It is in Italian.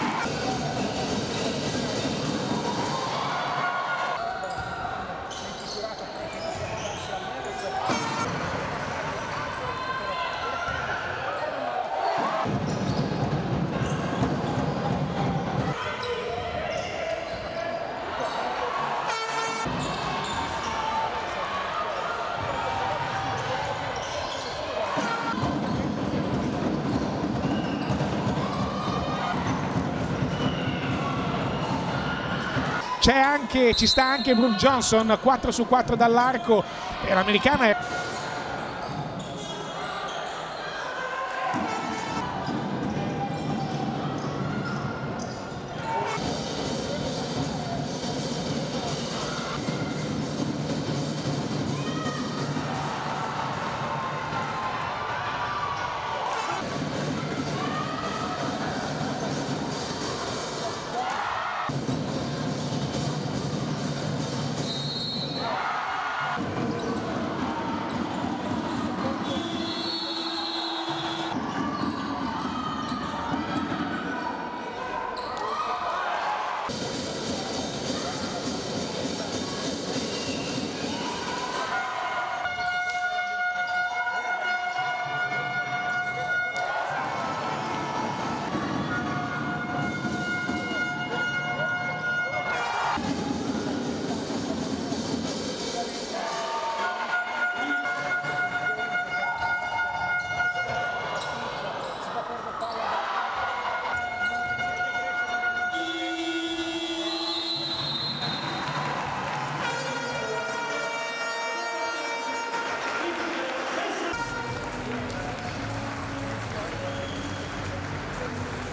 あ! Anche, ci sta anche Brooke Johnson 4 su 4 dall'arco. E l'americana è